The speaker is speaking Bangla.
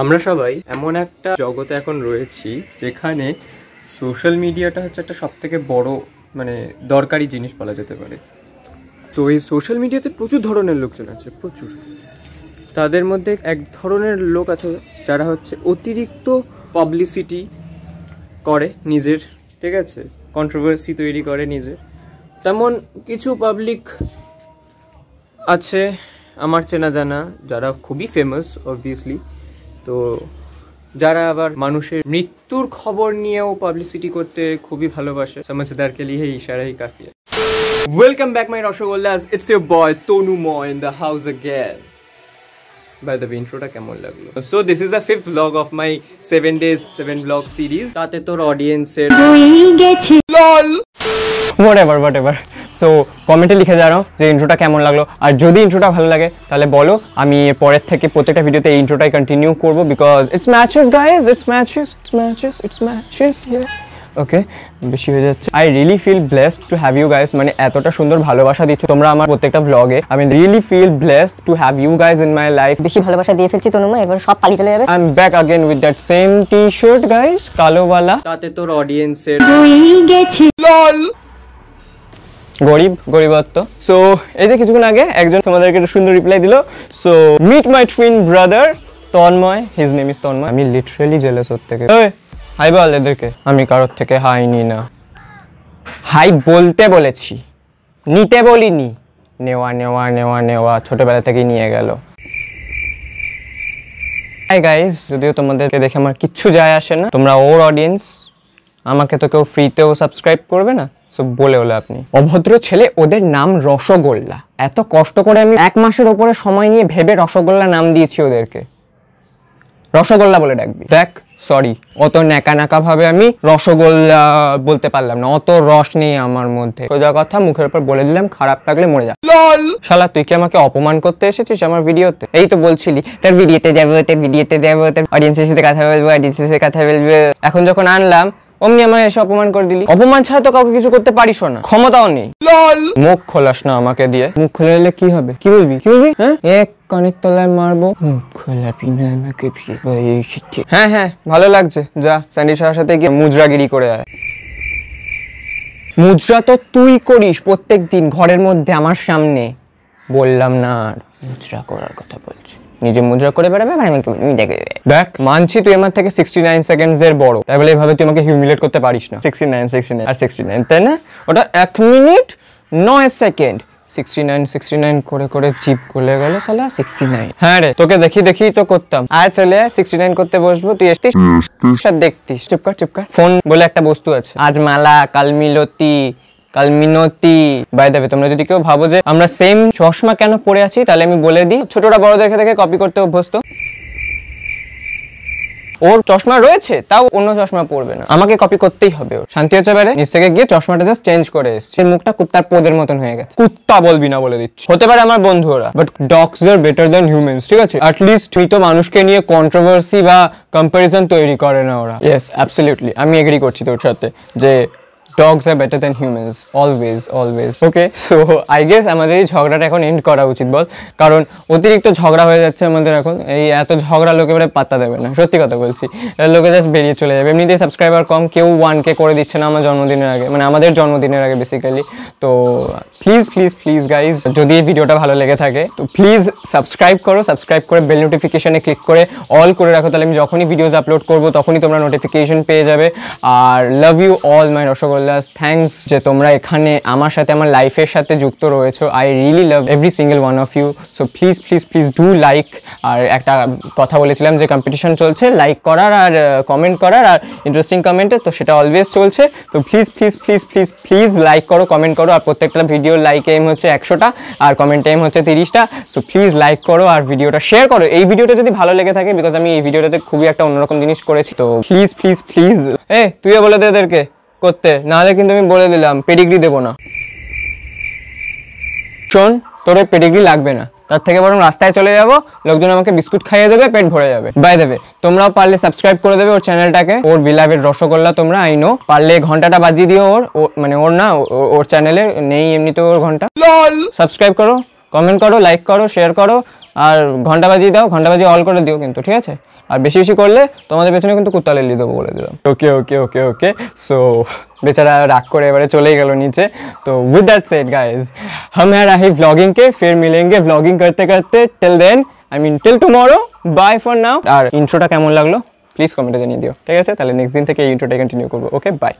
আমরা সবাই এমন একটা জগতে এখন রয়েছি যেখানে সোশ্যাল মিডিয়াটা হচ্ছে একটা সব থেকে বড় মানে দরকারি জিনিস বলা যেতে পারে। তো এই সোশ্যাল মিডিয়াতে প্রচুর ধরনের লোকজন আছে, প্রচুর। তাদের মধ্যে এক ধরনের লোক আছে যারা হচ্ছে অতিরিক্ত পাবলিসিটি করে নিজের, ঠিক আছে? কন্ট্রোভার্সি তৈরি করে নিজের। তেমন কিছু পাবলিক আছে আমার চেনা জানা যারা খুবই ফেমাস অবভিয়াসলি তো যারা আবার মানুষের মৃত্যুর খবর নিয়েও পাবলিসিটি করতে খুবই ভালোবাসে সমঝদার কে লিয়ে ইশারাই কাফি welcome back my rasgullas. It's your boy Tanu ম in the house again by the ইন্ট্রোটা কেমন লাগল? So this is the fifth blog of my seven days seven blog series তাতে তোর অডিয়েন্সের whatever whatever so কমেন্টে লিখে জানাও যে ইন্ট্রোটা কেমন লাগল। আর যদি ইন্ট্রোটা ভালো লাগে তাহলে বলো আমি পরের থেকে প্রত্যেকটা ভিডিওতে এই ইন্ট্রোটাই কন্টিনিউ করব because it's matches guys it's matches it's matches it's matches okay বেশি হয়ে যাচ্ছে। I really feel blessed to have you guys মানে এতটা সুন্দর ভালোবাসা দিচ্ছ তোমরা আমার প্রত্যেকটা ভ্লগে আমি really feel blessed to have you guys in my life বেশি ভালোবাসা দিয়ে ফেলছি তনুমা এবার সব পালিয়ে চলে যাবে। I am back again with that same T shirt guys কালোওয়ালা। তাতে তোর অডিয়েন্সের গরিব, গরিবত্ব। সো এই যে কিছুক্ষণ আগে একজন তোমাদেরকে একটা সুন্দর রিপ্লাই দিল। So meet my twin brother Tanmay his name is Tanmay. আমি লিটারালি জেলাস ওর থেকে। হাই বল এদেরকে। আমি কারোর থেকে হাই নি না। হাই বলতে বলেছি। নিতে বলিনি। নেওয়া নেওয়া নেওয়া নেওয়া ছোটবেলা থেকেই নিয়ে গেল। হাই গাইস যদিও তোমাদেরকে দেখে আমার কিচ্ছু যায় আসে না, তোমরা ওর অডিয়েন্স আমাকে তো কেউ ফ্রিতেও সাবস্ক্রাইব করবে না। সো বলে হলো আপনি। অভদ্র ছেলে ওদের নাম রসগোল্লা। এত কষ্ট করে আমি এক মাসের ওপরে সময় নিয়ে ভেবে রসগোল্লা নাম দিয়েছি ওদেরকে। রসগোল্লা বলে ডাকবি। দেখ সরি অত ন্যাকা ন্যাকা ভাবে আমি রসগোল্লা বলতে পারলাম না অত রস নেই আমার মধ্যে। সোজা কথা মুখের উপর বলে দিলাম খারাপ লাগলে মরে যা। শালা তুই কি আমাকে অপমান করতে এসেছিস আমার ভিডিওতে? এই তো বলছিলি তার ভিডিওতে যাব তোর ভিডিওতে যাব তোর অডিয়েন্সের সাথে কথা বলব অডিয়েন্সের সাথে কথা বলব। এখন যখন আনলাম অমনি আমায় এসে অপমান করে দিলি। অপমান ছাড়া তো কাউকে কিছু করতে পারিস না। ক্ষমতাও নেই। মুখ খোলাস না আমাকে দিয়ে। মুখ খুলে নিলে কি হবে? কি বলবি? কি বলবি? হ্যাঁ? এক কানের তলায় মারবো। খোলাবি না আমাকে। হ্যাঁ হ্যাঁ ভালো লাগছে। যা স্যান্ডি সাহার সাথে গিয়ে মুজরাগিরি করে আয়। মুজরা তো তুই করিস প্রত্যেক দিন ঘরের মধ্যে আমার সামনে। বললাম না আর। মুদ্রা করার কথা বলছি। নিজে মুদ্রা করে বেড়াবে আর আমাকে দেখে দেখ। মানছি তুই আমার থেকে সিক্সটি নাইন সেকেন্ডস এর বড়। তাই বলে এভাবে তুই আমাকে হিউমিলেট করতে পারিস না। সিক্সটি নাইন সিক্সটি নাইন আর সিক্সটি নাইন তাই না? ওটা এক মিনিট নয় second sixty nine sixty nine করে করে জিপ গলে গেল সালা সিক্সটি নাইন হ্যাঁ রে তোকে দেখি দেখি তো করতাম। আয় চলে সিক্সটি নাইন করতে বসবো তুই এসছিস দেখতিস। চুপ কর চুপ কর। ফোন বলে একটা বস্তু আছে। আজ মালা কাল মিলতি কাল মিনতি। বাই দেবে তোমরা যদি কেউ ভাবো যে আমরা সেম চশমা কেন পরে আছি, তাহলে আমি বলে দিই, ছোটরা বড় দেখে দেখে কপি করতে অভ্যস্ত। ওর চশমা রয়েছে, তাও অন্য চশমা পরবে না। আমাকে কপি করতেই হবে ওর। শান্তি হচ্ছে বেড়ে নিচ থেকে গিয়ে চশমাটা জাস্ট চেঞ্জ করে এসছে। মুখটা কুত্তার পোদের মতন হয়ে গেছে। কুত্তা বলবি না বলে দিচ্ছি। হতে পারে আমার বন্ধু ওরা but dogs are better than humans ঠিক আছে? অ্যাটলিস্ট তুই তো মানুষকে নিয়ে কন্ট্রোভার্সি বা কম্পারিজন তৈরি করে না ওরা। ইয়েস অ্যাবসলিউটলি আমি এগ্রি করছি তোর সাথে যে dogs are better than humans always always okay so I guess আমাদের এই ঝগড়াটা এখন এন্ড করা উচিত, বল। কারণ অতিরিক্ত ঝগড়া হয়ে যাচ্ছে আমাদের এখন। এই এত ঝগড়া লোকে এবারে পাত্তা দেবে না, সত্যি কথা বলছি। লোকে জাস্ট বেরিয়ে চলে যাবে। এমনিতেই সাবস্ক্রাইবার কম, কেউ ওয়ান কে করে দিচ্ছে না আমার জন্মদিনের আগে মানে আমাদের জন্মদিনের আগে বেসিক্যালি তো প্লিজ প্লিজ প্লিজ গাইজ যদি এই ভিডিওটা ভালো লেগে থাকে, তো প্লিজ সাবস্ক্রাইব করো। সাবস্ক্রাইব করে বেল নোটিফিকেশনে ক্লিক করে অল করে রাখো। তাহলে আমি যখনই ভিডিওস আপলোড করব, তখনই তোমরা নোটিফিকেশন পেয়ে যাবে। আর love you all my rasgullas thanks যে তোমরা এখানে আমার সাথে, আমার লাইফের সাথে যুক্ত রয়েছো। I really love every single one of you so please please please do like আর একটা কথা বলেছিলাম যে কম্পিটিশন চলছে লাইক করার আর কমেন্ট করার আর ইন্টারেস্টিং কমেন্টে তো সেটা অলওয়েজ চলছে। তো please please please please please like করো কমেন্ট করো। আর প্রত্যেকটা ভিডিও লাইক এম হচ্ছে একশোটা, আর কমেন্ট টাইম হচ্ছে তিরিশটা। সো প্লিজ লাইক করো আর ভিডিওটা শেয়ার করো। এই ভিডিওটা যদি ভালো লেগে থাকে বিকজ আমি এই ভিডিওটাতে খুবই একটা অন্যরকম জিনিস করেছি, তো প্লিজ প্লিজ প্লিজ এ, তুইও বলে দে এদেরকে করতে নাহলে কিন্তু আমি বলে দিলাম পেডিগ্রি দেবো না। শোন তোর ওই পেডিগ্রি লাগবে না। তার থেকে বরং রাস্তায় চলে যাব লোকজন আমাকে বিস্কুট খাইয়ে দেবে পেট ভরে যাবে। বাই দেবে তোমরাও পারলে সাবস্ক্রাইব করে দেবে ওর চ্যানেলটাকে ওর বিলাভের রসগোল্লা তোমরা আই নো পারলে ঘন্টাটা বাজিয়ে দিও ওর মানে ওর না ওর চ্যানেলে নেই এমনিতে ওর ঘণ্টা। সাবস্ক্রাইব করো কমেন্ট করো লাইক করো শেয়ার করো। আর ঘণ্টা বাজিয়ে দাও, ঘণ্টা বাজিয়ে অল করে দিও কিন্তু, ঠিক আছে? আর বেশি বেশি করলে তোমাদের পেছনে কিন্তু কুত্তা লিয়ে দেবো বলে দিলাম। ওকে ওকে ওকে ওকে সো বেচারা রাগ করে এবারে চলেই গেল নিচে। তো উইথ দ্যাট সেট গাইজ হাম হ্যাঁ রাহি ব্লগিংকে ফের মিলেঙ্গে ব্লগিং করতে করতে till then I mean till tomorrow bye for now আর ইন্ট্রোটা কেমন লাগল? প্লিজ কমেন্টে জানিয়ে দিও, ঠিক আছে? তাহলে নেক্সট দিন থেকে এই ইন্ট্রোটা কন্টিনিউ করব ওকে বাই